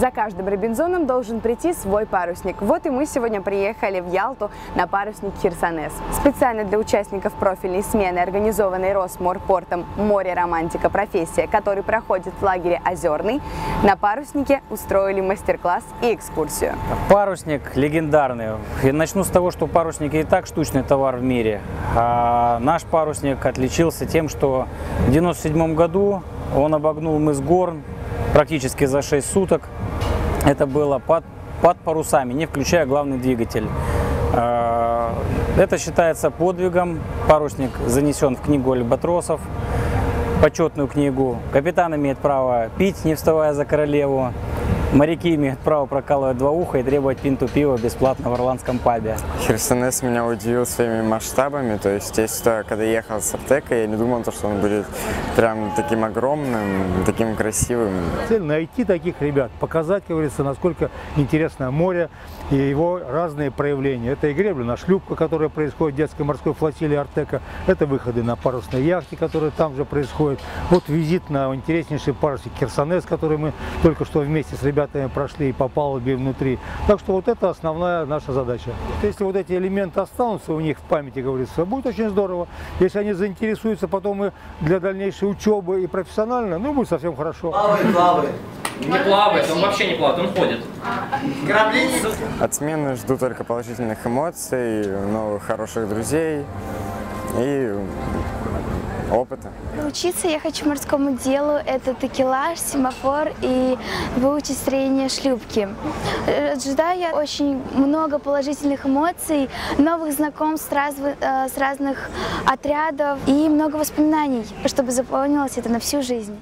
За каждым Робинзоном должен прийти свой парусник. Вот и мы сегодня приехали в Ялту на парусник Херсонес. Специально для участников профильной смены, организованной Росморпортом «Море романтика. Профессия», который проходит в лагере «Озерный», на паруснике устроили мастер-класс и экскурсию. Парусник легендарный. И начну с того, что парусники и так штучный товар в мире. А наш парусник отличился тем, что в 1997 году он обогнул мыс Горн практически за 6 суток. Это было под, под парусами, не включая главный двигатель. А, Это считается подвигом. Парусник занесен в книгу альбатросов, почетную книгу. Капитан имеет право пить, не вставая за королеву. Моряки имеют право прокалывать два уха и требовать пинту пива бесплатно в ирландском пабе. Херсонес меня удивил своими масштабами, то есть здесь, когда ехал с Артека, я не думал, то, что он будет прям таким огромным, таким красивым. Цель найти таких ребят, показать, как говорится, насколько интересно море и его разные проявления. Это и гребля на шлюпка, которая происходит в детской морской флотилии Артека, это выходы на парусной яхте, которые там же происходят. Вот визит на интереснейший парусник Херсонес, который мы только что вместе с ребятами прошли и по палубе внутри. Так что вот это основная наша задача. Если вот эти элементы останутся у них в памяти, говорится, будет очень здорово. Если они заинтересуются потом и для дальнейшей учебы и профессионально, ну будет совсем хорошо. Плавает, плавает. Не плавает, он вообще не плавает, он ходит. Корабли От смены жду только положительных эмоций, новых хороших друзей и опыта. Учиться я хочу морскому делу. Это такелаж, семафор и выучить строение шлюпки. Ожидаю я очень много положительных эмоций, новых знакомств раз- э, с разных отрядов и много воспоминаний, чтобы запомнилось это на всю жизнь.